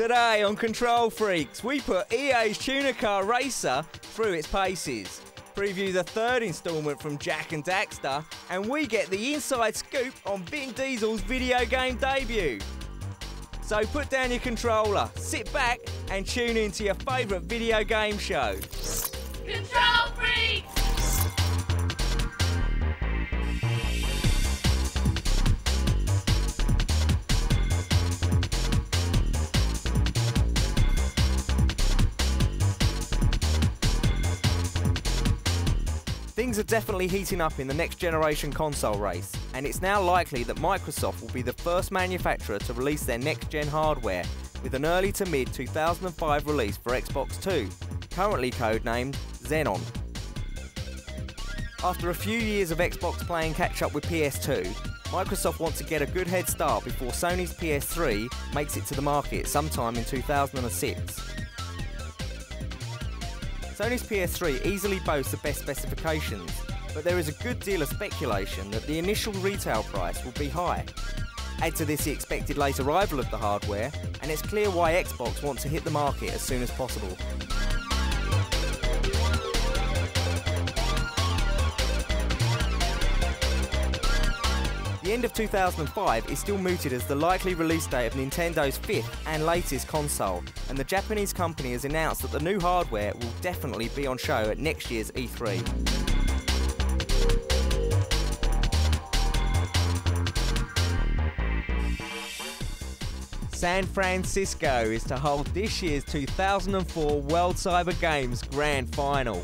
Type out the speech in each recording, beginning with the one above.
Today on Control Freaks, we put EA's Tuner Car Racer through its paces, preview the third instalment from Jak and Daxter, and we get the inside scoop on Vin Diesel's video game debut. So put down your controller, sit back, and tune into your favourite video game show. Control Things are definitely heating up in the next generation console race, and it's now likely that Microsoft will be the first manufacturer to release their next gen hardware with an early to mid 2005 release for Xbox 2, currently codenamed Xenon. After a few years of Xbox playing catch up with PS2, Microsoft wants to get a good head start before Sony's PS3 makes it to the market sometime in 2006. Sony's PS3 easily boasts the best specifications, but there is a good deal of speculation that the initial retail price will be high. Add to this the expected late arrival of the hardware, and it's clear why Xbox wants to hit the market as soon as possible. The end of 2005 is still mooted as the likely release date of Nintendo's fifth and latest console, and the Japanese company has announced that the new hardware will definitely be on show at next year's E E3. San Francisco is to hold this year's 2004 World Cyber Games Grand Final.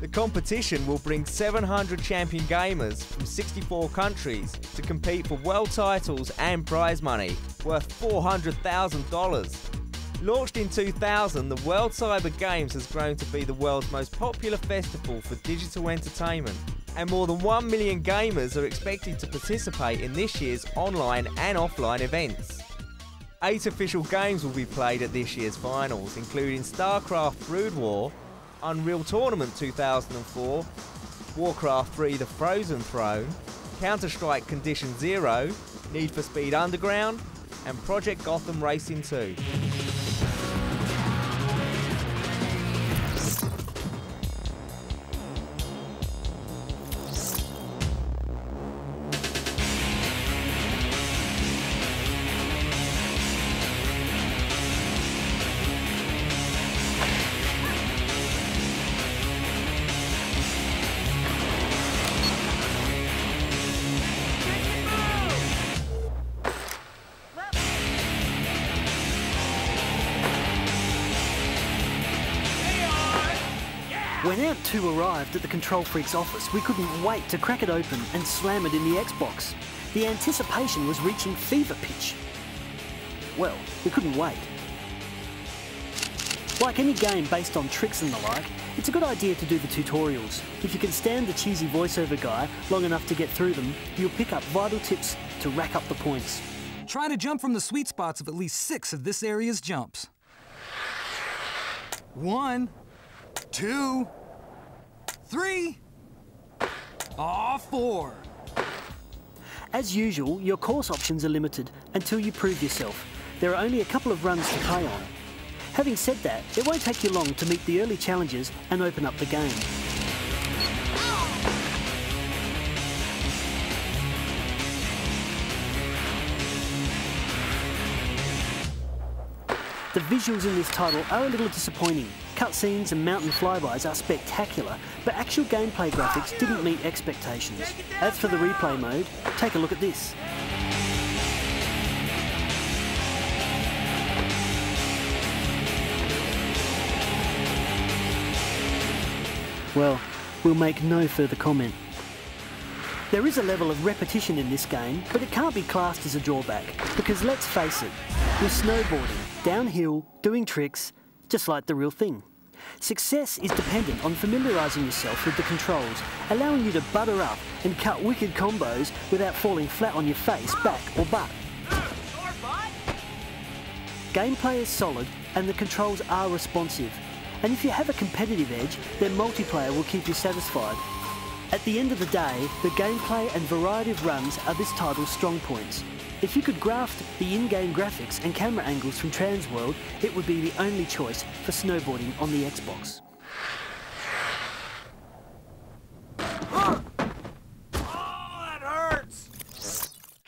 The competition will bring 700 champion gamers from 64 countries to compete for world titles and prize money worth $400,000. Launched in 2000, the World Cyber Games has grown to be the world's most popular festival for digital entertainment, and more than 1 million gamers are expected to participate in this year's online and offline events. Eight official games will be played at this year's finals, including StarCraft Brood War, Unreal Tournament 2004, Warcraft 3 The Frozen Throne, Counter Strike Condition Zero, Need for Speed Underground, and Project Gotham Racing 2. When our two arrived at the Control Freaks office, we couldn't wait to crack it open and slam it in the Xbox. The anticipation was reaching fever pitch. Well, we couldn't wait. Like any game based on tricks and the like, it's a good idea to do the tutorials. If you can stand the cheesy voiceover guy long enough to get through them, you'll pick up vital tips to rack up the points. Try to jump from the sweet spots of at least six of this area's jumps. One, two, three, aw, four. As usual, your course options are limited until you prove yourself. There are only a couple of runs to play on. Having said that, it won't take you long to meet the early challenges and open up the game. The visuals in this title are a little disappointing. Cutscenes and mountain flybys are spectacular, but actual gameplay graphics didn't meet expectations. As for the replay mode, take a look at this. Well, we'll make no further comment. There is a level of repetition in this game, but it can't be classed as a drawback, because let's face it, you're snowboarding, downhill, doing tricks, just like the real thing. Success is dependent on familiarising yourself with the controls, allowing you to butter up and cut wicked combos without falling flat on your face, back or butt. Gameplay is solid and the controls are responsive. And if you have a competitive edge, then multiplayer will keep you satisfied. At the end of the day, the gameplay and variety of runs are this title's strong points. If you could graft the in-game graphics and camera angles from Transworld, it would be the only choice for snowboarding on the Xbox. Oh,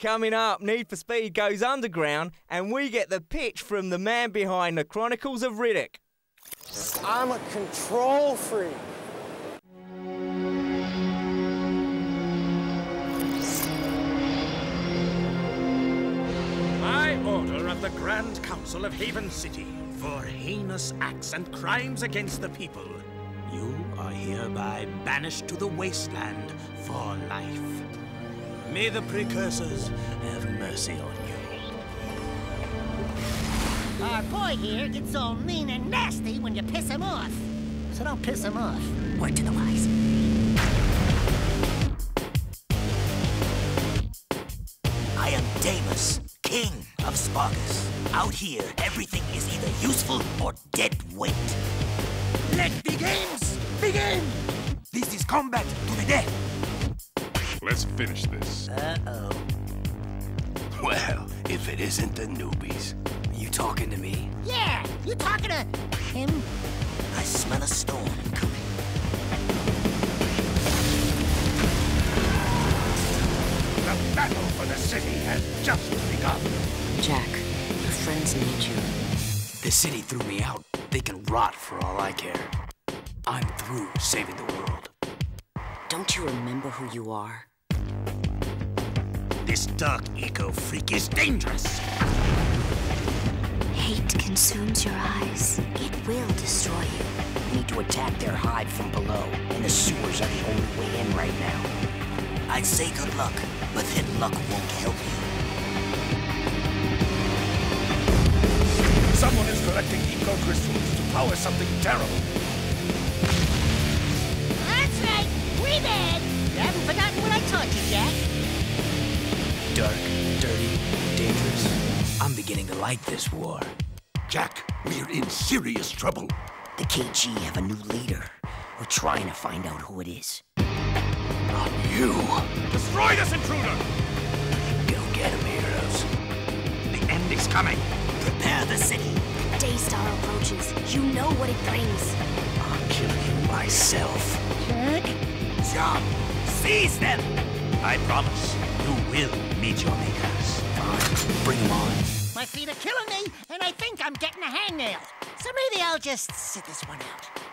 Coming up, Need for Speed goes underground, and we get the pitch from the man behind the Chronicles of Riddick. I'm a control freak. Grand Council of Haven City, for heinous acts and crimes against the people, you are hereby banished to the wasteland for life. May the precursors have mercy on you. Our boy here gets all mean and nasty when you piss him off. So don't piss him off. Word to the wise. Out here, everything is either useful or dead weight. Let the games begin! This is combat to the death. Let's finish this. Uh-oh. Well, if it isn't the newbies. You talking to me? Yeah, you talking to him? I smell a storm coming. The battle for the city has just begun. Jak, your friends need you. The city threw me out. They can rot for all I care. I'm through saving the world. Don't you remember who you are? This dark eco freak is dangerous. Hate consumes your eyes. It will destroy you. We Need to attack their hive from below, and the sewers are the only way in right now. I'd say good luck, but then luck won't help you. Collecting eco crystals to power something terrible. That's right. We did. You haven't forgotten what I taught you, Jak. Dark, dirty, dangerous. I'm beginning to like this war. Jak, we're in serious trouble. The KG have a new leader. We're trying to find out who it is. Not you. Destroy this intruder! Go get him, heroes. The end is coming. Prepare the city. Daystar approaches. You know what it brings. I'll kill you myself. Jak? Jump! Seize them! I promise you will meet your makers. Fine, bring them on. My feet are killing me, and I think I'm getting a hangnail. So maybe I'll just sit this one out.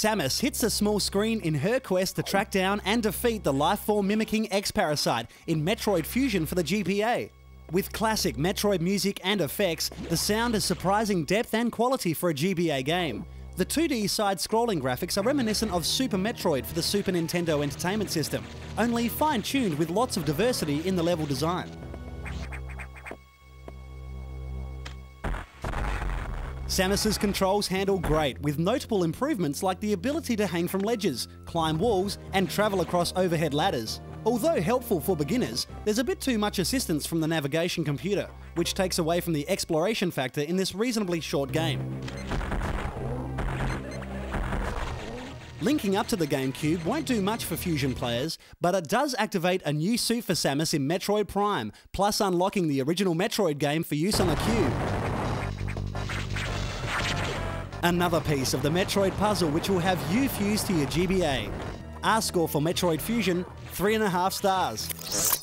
Samus hits the small screen in her quest to track down and defeat the life form mimicking X-Parasite in Metroid Fusion for the GBA. With classic Metroid music and effects, the sound has surprising depth and quality for a GBA game. The 2D side-scrolling graphics are reminiscent of Super Metroid for the Super Nintendo Entertainment System, only fine-tuned with lots of diversity in the level design. Samus's controls handle great, with notable improvements like the ability to hang from ledges, climb walls, and travel across overhead ladders. Although helpful for beginners, there's a bit too much assistance from the navigation computer, which takes away from the exploration factor in this reasonably short game. Linking up to the GameCube won't do much for Fusion players, but it does activate a new suit for Samus in Metroid Prime, plus unlocking the original Metroid game for use on the Cube. Another piece of the Metroid puzzle which will have you fused to your GBA. Our score for Metroid Fusion, 3.5 stars.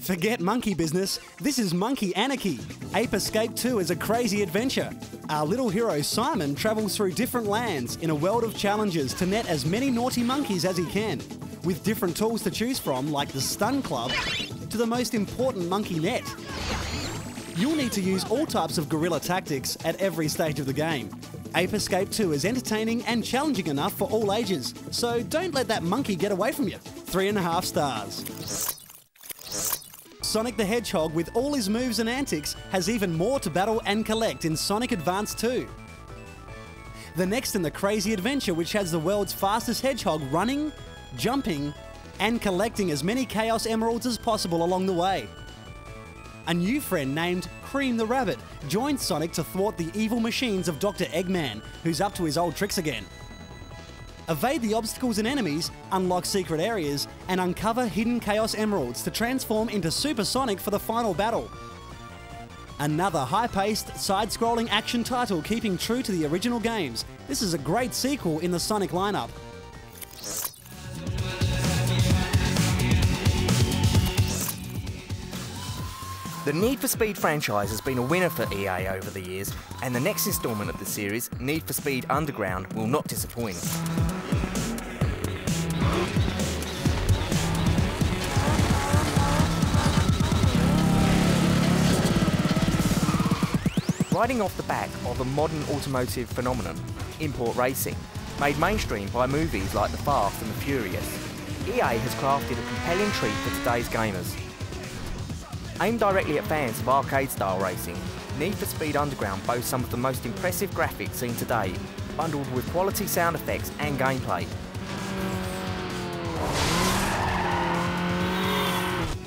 Forget monkey business, this is Monkey Anarchy. Ape Escape 2 is a crazy adventure. Our little hero Simon travels through different lands in a world of challenges to net as many naughty monkeys as he can, with different tools to choose from like the Stun Club to the most important monkey net. You'll need to use all types of guerrilla tactics at every stage of the game. Ape Escape 2 is entertaining and challenging enough for all ages, so don't let that monkey get away from you. Three and a half stars. Sonic the Hedgehog, with all his moves and antics, has even more to battle and collect in Sonic Advance 2. The next in the crazy adventure, which has the world's fastest hedgehog running, jumping, and collecting as many Chaos Emeralds as possible along the way. A new friend named Cream the Rabbit joins Sonic to thwart the evil machines of Dr. Eggman, who's up to his old tricks again. Evade the obstacles and enemies, unlock secret areas, and uncover hidden Chaos Emeralds to transform into Super Sonic for the final battle. Another high paced, side scrolling action title keeping true to the original games. This is a great sequel in the Sonic lineup. The Need for Speed franchise has been a winner for EA over the years, and the next instalment of the series, Need for Speed Underground, will not disappoint. Riding off the back of a modern automotive phenomenon, import racing, made mainstream by movies like The Fast and the Furious, EA has crafted a compelling treat for today's gamers. Aimed directly at fans of arcade-style racing, Need for Speed Underground boasts some of the most impressive graphics seen today, bundled with quality sound effects and gameplay.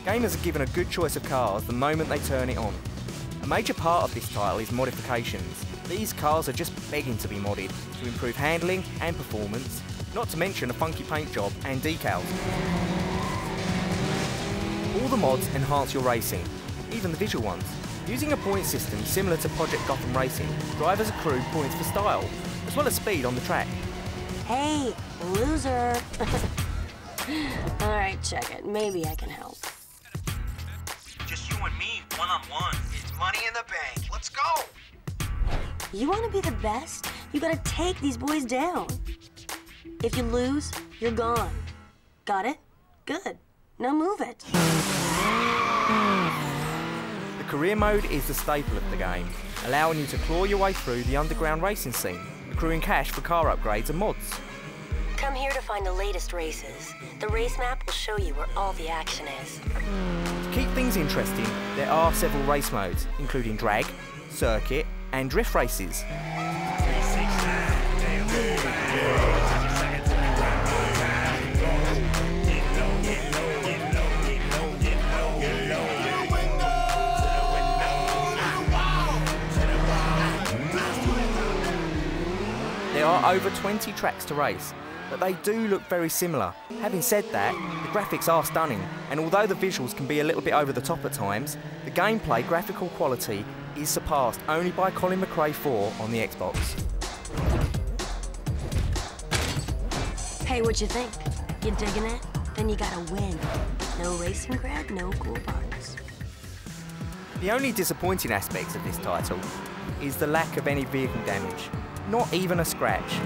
Gamers are given a good choice of cars the moment they turn it on. A major part of this title is modifications. These cars are just begging to be modded to improve handling and performance, not to mention a funky paint job and decals. All the mods enhance your racing, even the visual ones. Using a point system similar to Project Gotham Racing, drivers accrue points for style, as well as speed on the track. Hey, loser. Alright, check it. Maybe I can help. Just you and me, one on one. It's money in the bank. Let's go. You want to be the best? You gotta take these boys down. If you lose, you're gone. Got it? Good. Now move it. Career mode is the staple of the game, allowing you to claw your way through the underground racing scene, accruing cash for car upgrades and mods. Come here to find the latest races. The race map will show you where all the action is. To keep things interesting, there are several race modes, including drag, circuit, and drift races. Over 20 tracks to race, but they do look very similar. Having said that, the graphics are stunning, and although the visuals can be a little bit over the top at times, the gameplay graphical quality is surpassed only by Colin McRae 4 on the Xbox. Hey, what you think? You digging it? Then you gotta win. No racing cred, no cool parts. The only disappointing aspects of this title is the lack of any vehicle damage, not even a scratch.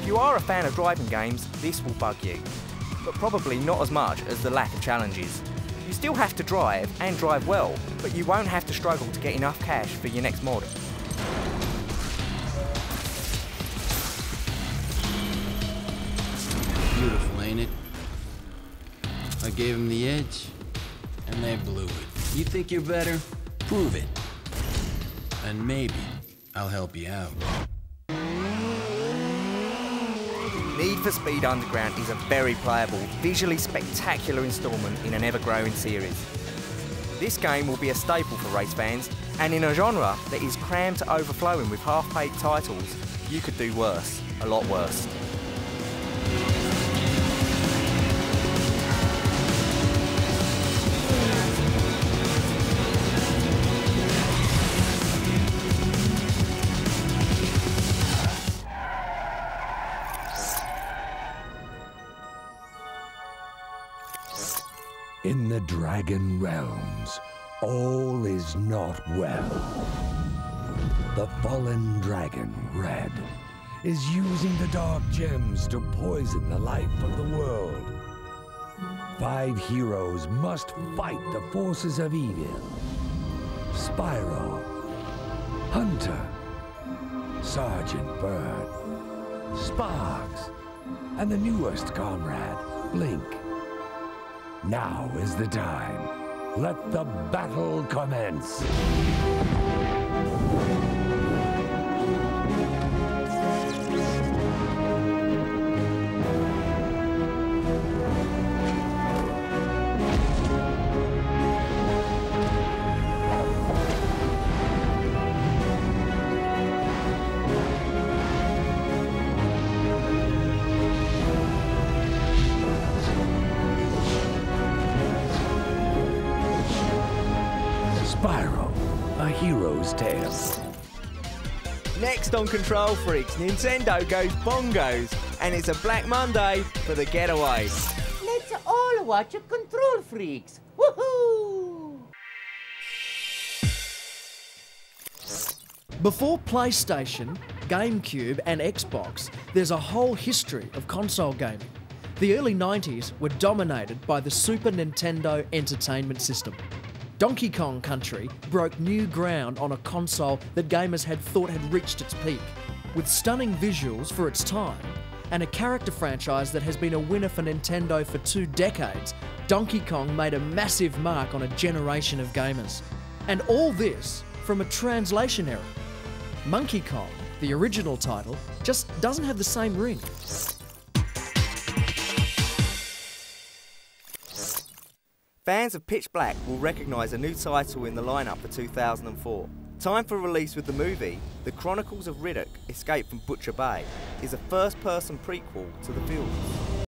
If you are a fan of driving games, this will bug you, but probably not as much as the lack of challenges. You still have to drive, and drive well, but you won't have to struggle to get enough cash for your next mod. Beautiful, ain't it? I gave them the edge, and they blew it. You think you're better? Prove it. And maybe I'll help you out. Need for Speed Underground is a very playable, visually spectacular instalment in an ever-growing series. This game will be a staple for race fans, and in a genre that is crammed to overflowing with half-baked titles, you could do worse, a lot worse. Dragon Realms, all is not well. The fallen dragon, Red, is using the dark gems to poison the life of the world. Five heroes must fight the forces of evil. Spyro, Hunter, Sergeant Byrd, Sparks, and the newest comrade, Blink. Now is the time. Let the battle commence. Next on Control Freaks, Nintendo goes bongos, and it's a Black Monday for the getaway. Let's all watch a Control Freaks. Woohoo! Before PlayStation, GameCube, and Xbox, there's a whole history of console gaming. The early 90s were dominated by the Super Nintendo Entertainment System. Donkey Kong Country broke new ground on a console that gamers had thought had reached its peak. With stunning visuals for its time, and a character franchise that has been a winner for Nintendo for two decades, Donkey Kong made a massive mark on a generation of gamers. And all this from a translation error. Monkey Kong, the original title, just doesn't have the same ring. Fans of Pitch Black will recognise a new title in the lineup for 2004. Time for release with the movie, The Chronicles of Riddick Escape from Butcher Bay, is a first person prequel to the film.